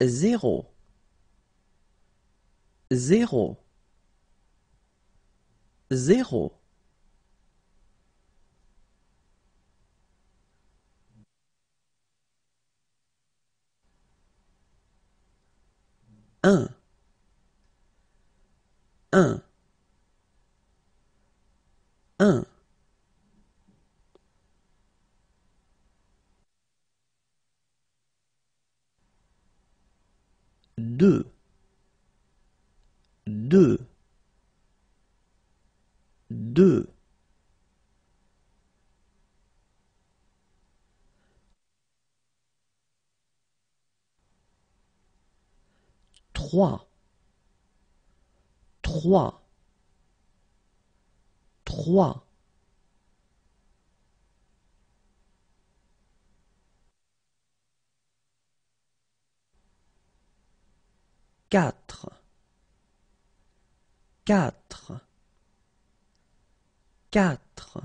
zéro, zéro, zéro. Un, un, un. deux, deux, deux. Trois, trois, trois. quatre, quatre, quatre.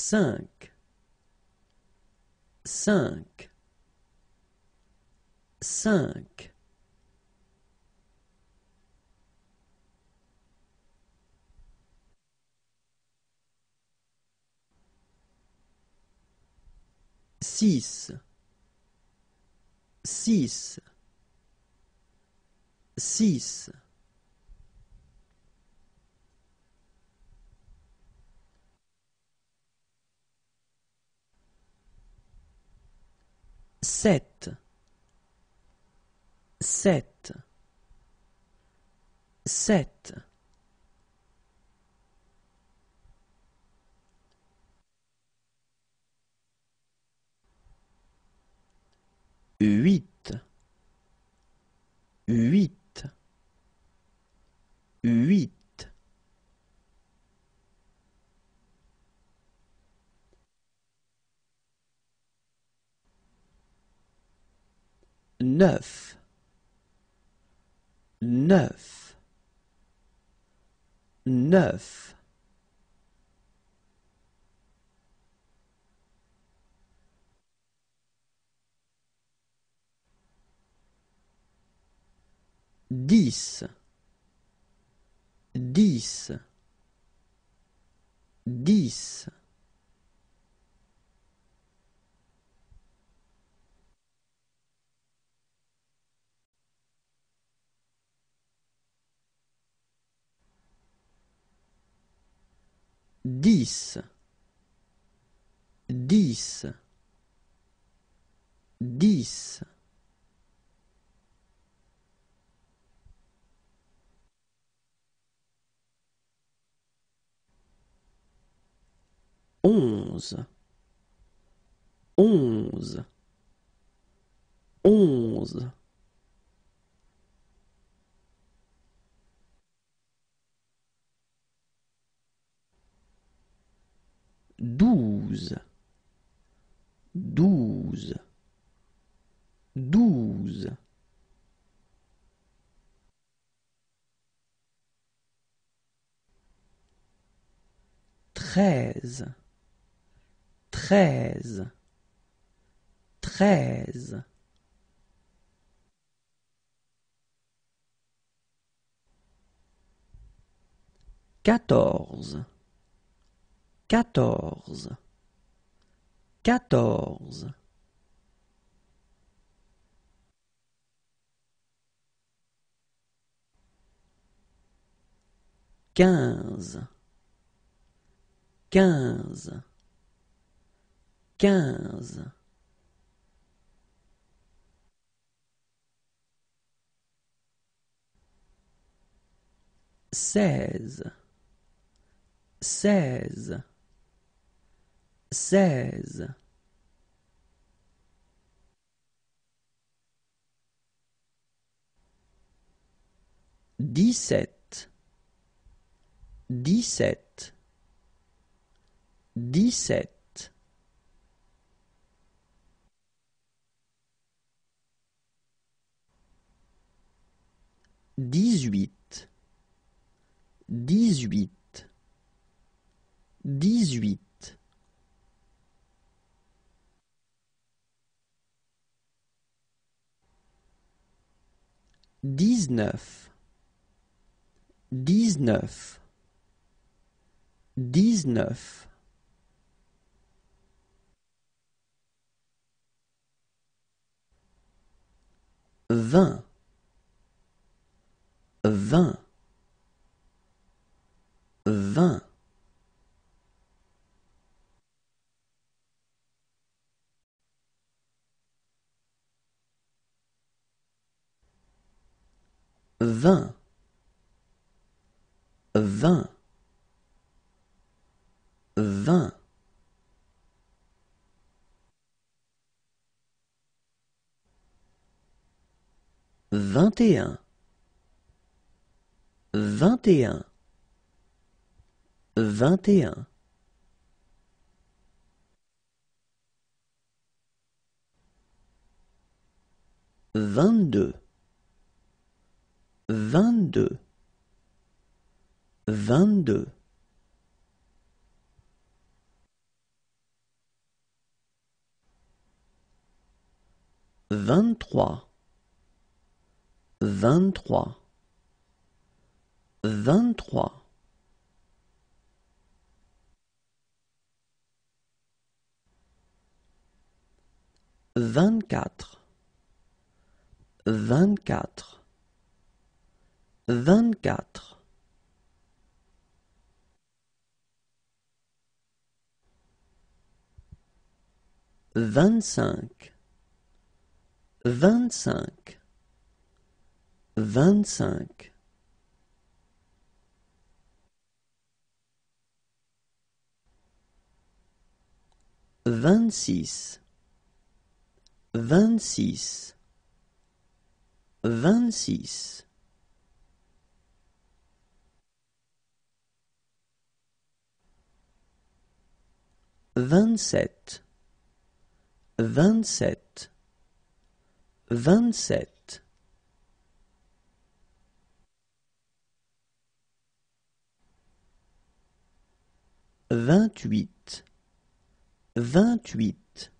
Cinq, cinq, cinq. six, six, six. Sept, sept, sept. huit, huit, huit. Neuf, neuf, neuf. dix, dix, dix. Dix, dix, dix. onze, onze, onze. Douze, douze, douze. Treize, treize, treize. Quatorze, quatorze, quatorze. Quinze, quinze, quinze. Seize, seize, seize. Dix-sept, dix-sept, dix-sept. Dix-huit, dix-huit, dix-huit, dix-neuf, dix-neuf, dix-neuf, vingt, vingt, vingt, vingt, vingt, vingt, vingt et un, vingt et un, vingt et un, vingt-deux, vingt-deux, vingt-deux, vingt-trois, vingt-trois, vingt-trois, vingt-quatre, vingt-quatre, vingt-quatre, vingt-cinq, vingt-cinq, vingt-cinq, vingt-six, vingt-six, vingt-six, vingt-sept, vingt-sept, vingt-sept, vingt-huit, vingt-huit,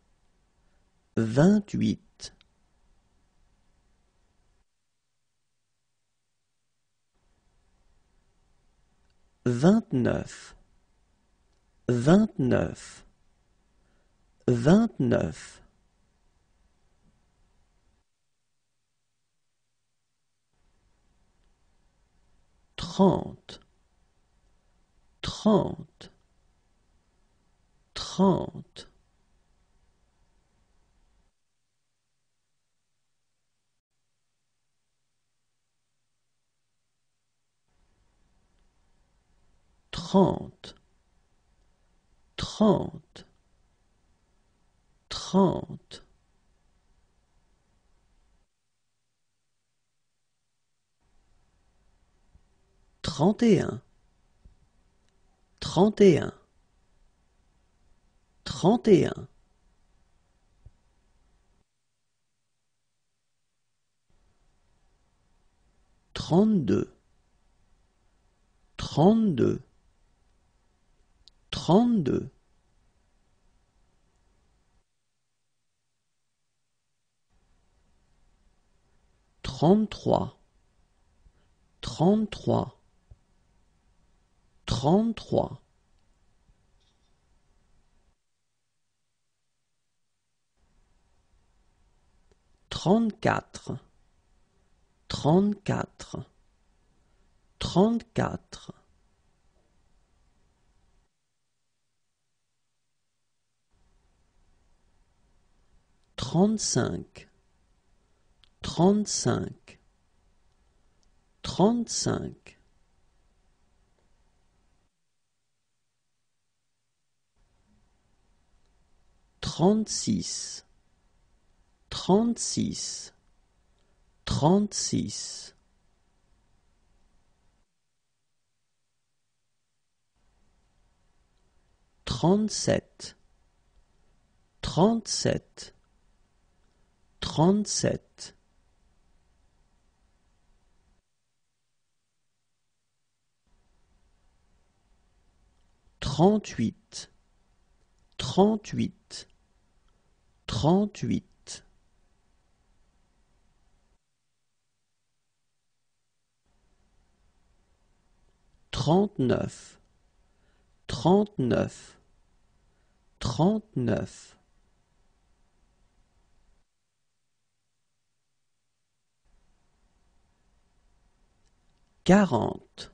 vingt-huit, vingt-neuf, vingt-neuf, vingt-neuf, trente, trente, trente, trente, trente, trente, trente et un, trente et un, trente et un, trente-deux, trente-deux, trente-deux, trente-trois, trente-trois, trente-trois, trente-quatre, trente-quatre, trente-quatre, trente-cinq, trente-cinq, trente-cinq, trente-six, trente-six, trente-six, trente-sept, trente-sept, trente-sept, trente-huit, trente-huit, trente-huit, trente-neuf, trente-neuf, trente-neuf. quarante,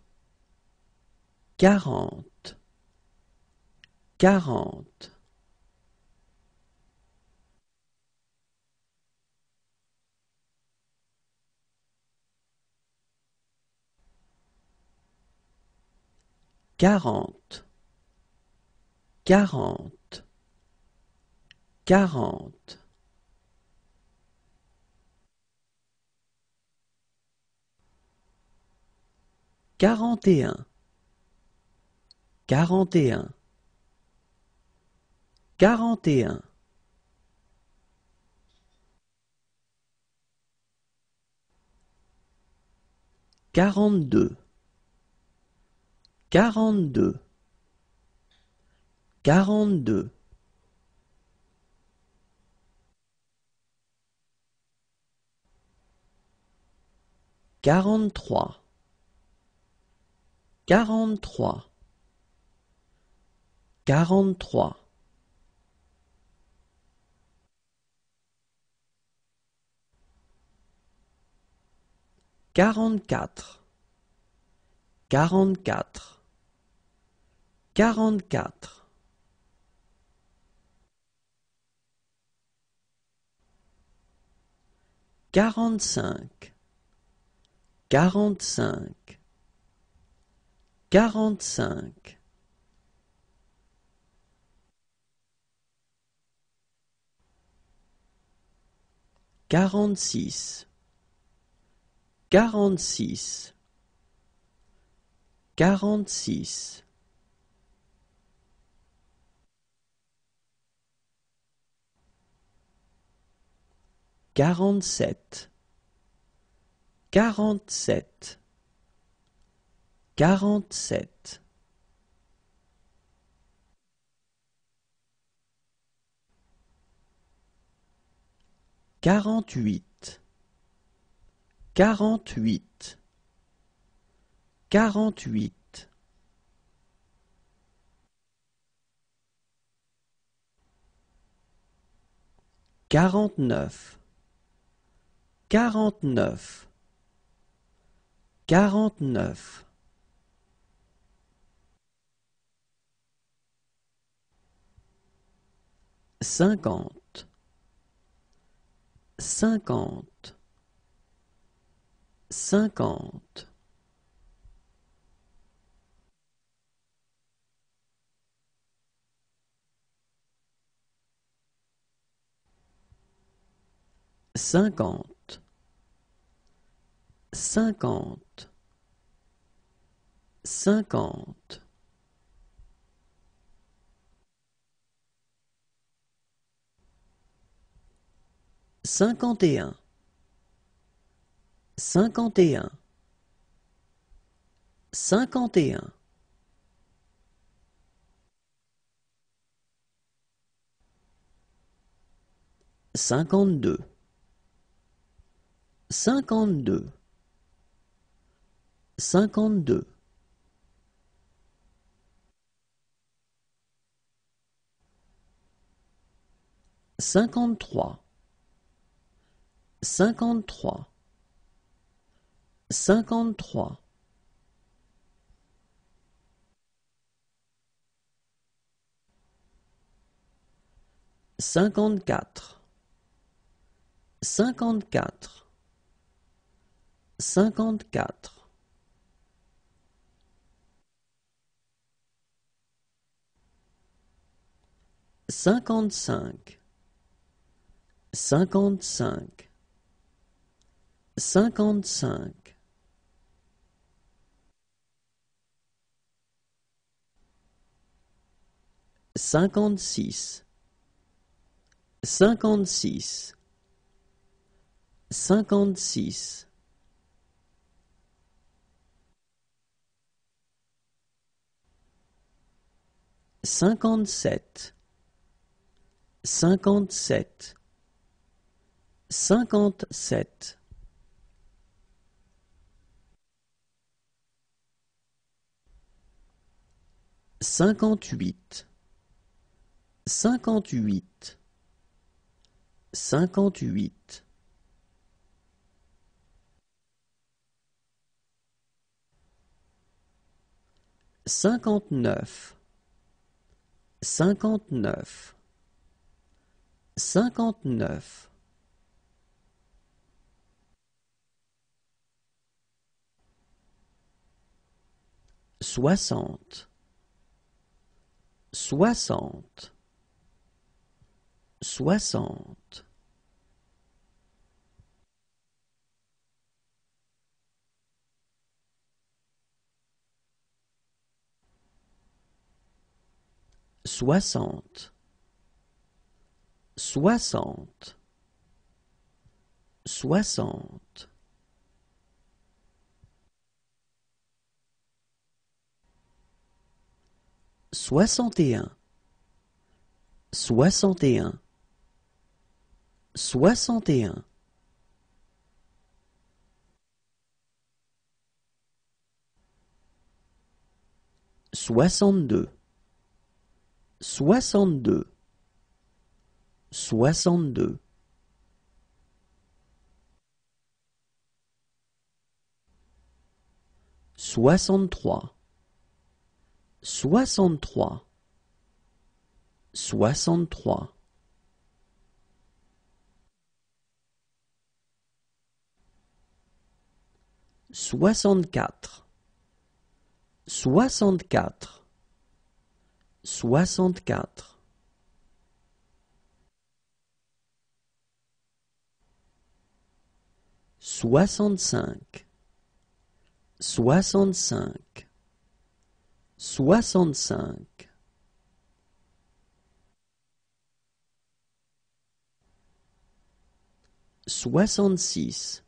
quarante, quarante. Quarante, quarante, quarante. quarante et un, quarante et un, quarante et un, quarante-deux, quarante-deux, quarante-deux. Quarante-trois, quarante-trois, quarante-trois. Quarante-quatre, quarante-quatre, quarante-quatre. Quarante-cinq, quarante-cinq, quarante-cinq. Quarante-six, quarante-six, quarante-six. Quarante-sept, quarante-sept, quarante-sept. Quarante-huit, quarante-huit, quarante-huit. Quarante-neuf, quarante-neuf, quarante-neuf. Cinquante, cinquante, cinquante. Cinquante, cinquante, cinquante. Cinquante et un, cinquante et un, cinquante et un. Cinquante-deux, cinquante-deux, cinquante-deux. Cinquante-trois, cinquante-trois, cinquante-trois. Cinquante-quatre, cinquante-quatre, cinquante-quatre. Cinquante-cinq, cinquante-cinq, cinquante-cinq. Cinquante-six, cinquante-six, cinquante-six. cinquante-sept, cinquante-sept, cinquante-sept, cinquante-huit, cinquante-huit, cinquante-huit, cinquante-neuf, cinquante-neuf, cinquante-neuf, soixante, soixante, soixante. Soixante, soixante, soixante. Soixante et un, soixante et un, soixante et un. Soixante-deux, soixante-deux, soixante-deux. Soixante-trois, soixante-trois, soixante-trois. Soixante-quatre, soixante-quatre, soixante-quatre. Soixante-cinq, soixante-cinq, soixante-cinq. Soixante-six,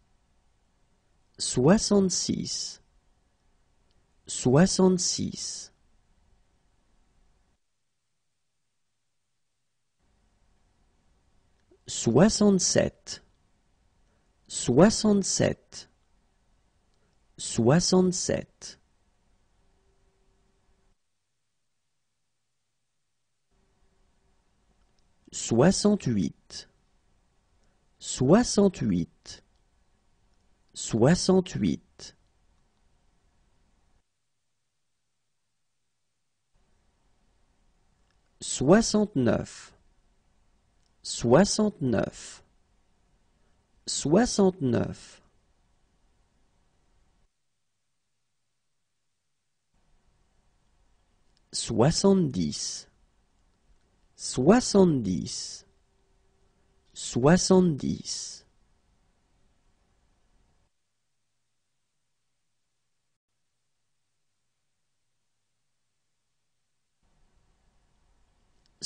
soixante-six, soixante-six. Soixante-sept, soixante-sept, soixante-sept. Soixante-huit, soixante-huit, soixante-huit. Soixante-neuf, soixante-neuf, soixante-neuf. Soixante-dix, soixante-dix, soixante-dix.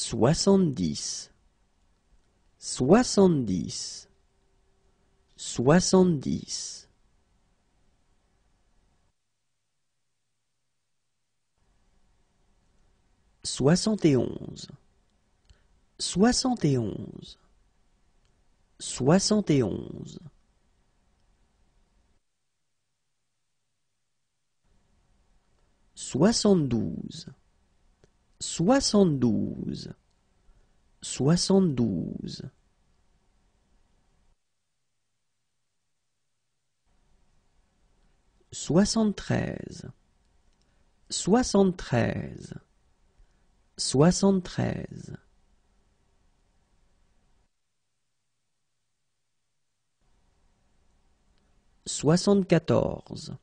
Soixante-dix, soixante-dix, soixante-dix. Soixante et onze, soixante et onze, soixante et onze. Soixante-douze, soixante-douze, soixante-douze. Soixante-treize, soixante-treize, soixante-treize. Soixante-quatorze,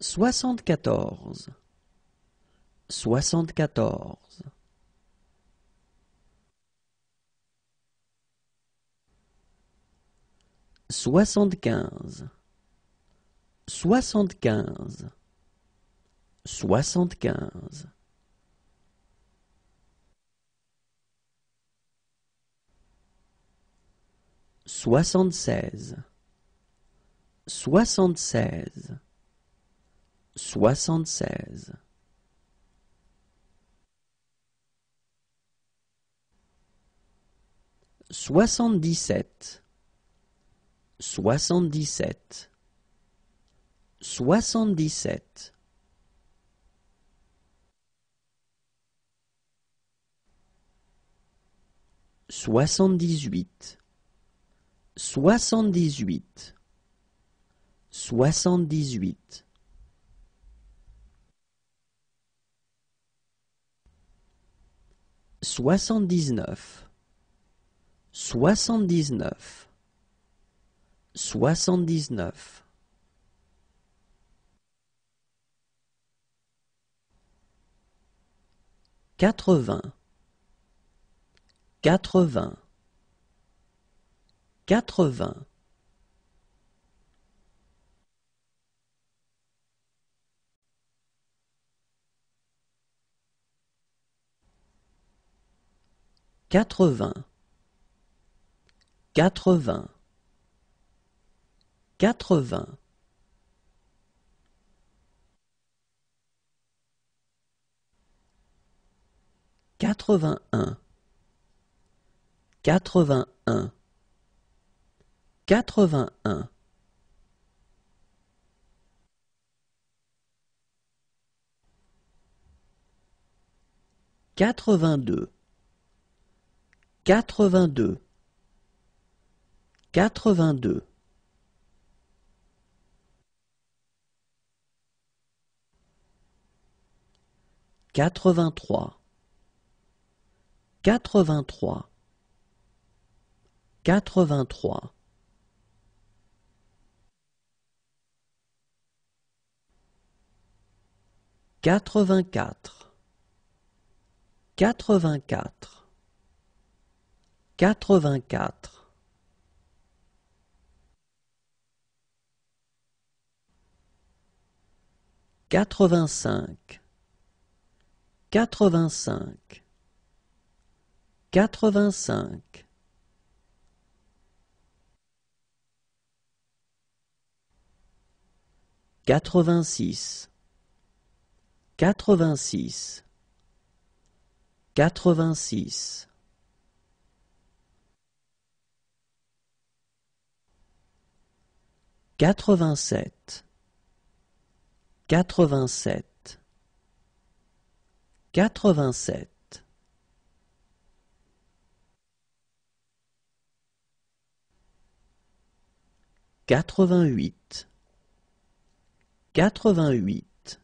soixante-quatorze, soixante-quatorze. Soixante-quinze, soixante-quinze, soixante-quinze. Soixante-seize, soixante-seize, soixante-seize. Soixante-dix-sept, soixante-dix-sept, soixante-dix-sept, soixante-dix-huit, soixante-dix-huit, soixante-dix-huit, soixante-dix-neuf, soixante-dix-neuf, soixante-dix-neuf, quatre-vingts, quatre-vingts, quatre-vingts, quatre-vingts, quatre-vingts, quatre-vingts, quatre-vingt-un, quatre-vingt-un, quatre-vingt-un, quatre-vingt-deux, quatre-vingt-deux, quatre-vingt-deux, quatre-vingt-trois, quatre-vingt-trois, quatre-vingt-trois, quatre-vingt-quatre, quatre-vingt-quatre, quatre-vingt-quatre, quatre-vingt-cinq, quatre-vingt-cinq, quatre-vingt-cinq, quatre-vingt-six, quatre-vingt-six, quatre-vingt-six, quatre-vingt-sept, quatre-vingt-sept, quatre-vingt-sept, quatre-vingt-huit, quatre-vingt-huit,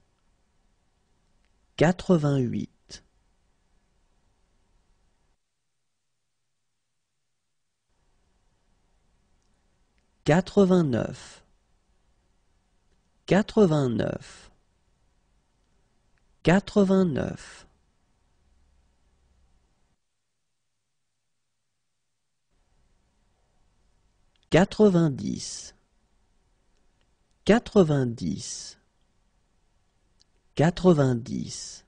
quatre-vingt-huit, quatre-vingt-neuf, quatre-vingt-neuf, quatre-vingt-neuf, quatre-vingt-dix, quatre-vingt-dix, quatre-vingt-dix,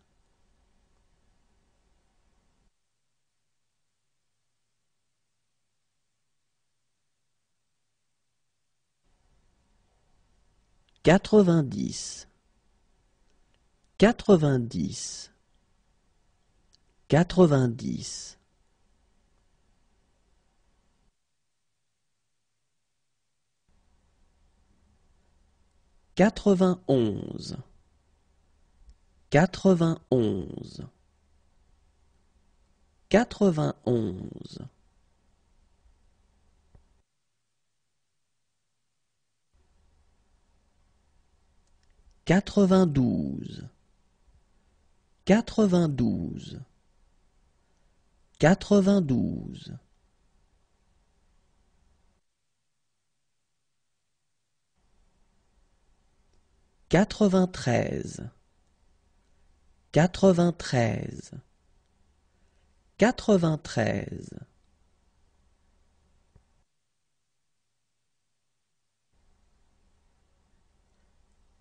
quatre-vingt-dix, quatre-vingt-dix, quatre-vingt-dix, quatre-vingt-onze, quatre-vingt-onze, quatre-vingt-onze, quatre-vingt-douze, quatre-vingt-douze, quatre-vingt-douze, quatre-vingt-treize, quatre-vingt-treize, quatre-vingt-treize,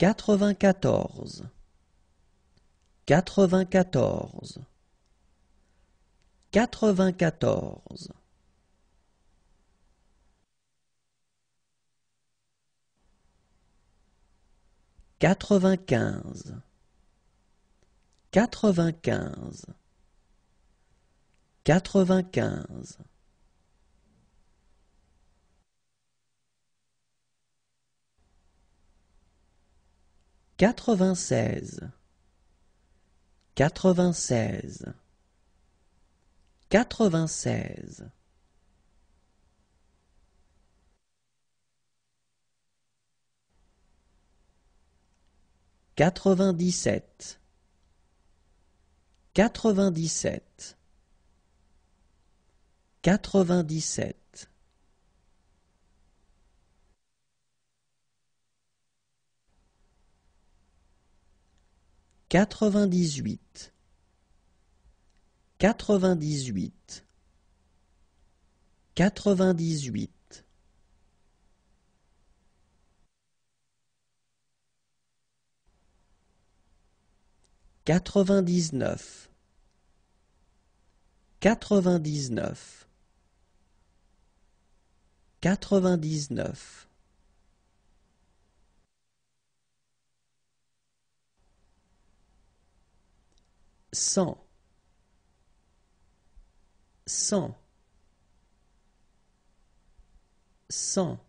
quatre-vingt-quatorze, quatre-vingt-quatorze, quatre-vingt-quatorze, quatre-vingt-quinze, quatre-vingt-quinze, quatre-vingt-quinze, quatre-vingt-seize, quatre-vingt-seize, quatre-vingt-seize. Quatre-vingt-dix-sept, quatre-vingt-dix-sept, quatre-vingt-dix-sept. Quatre-vingt-dix-huit, quatre-vingt-dix-huit, quatre-vingt-dix-huit. Quatre-vingt-dix-neuf, quatre-vingt-dix-neuf, quatre-vingt-dix-neuf. Cent, cent, cent.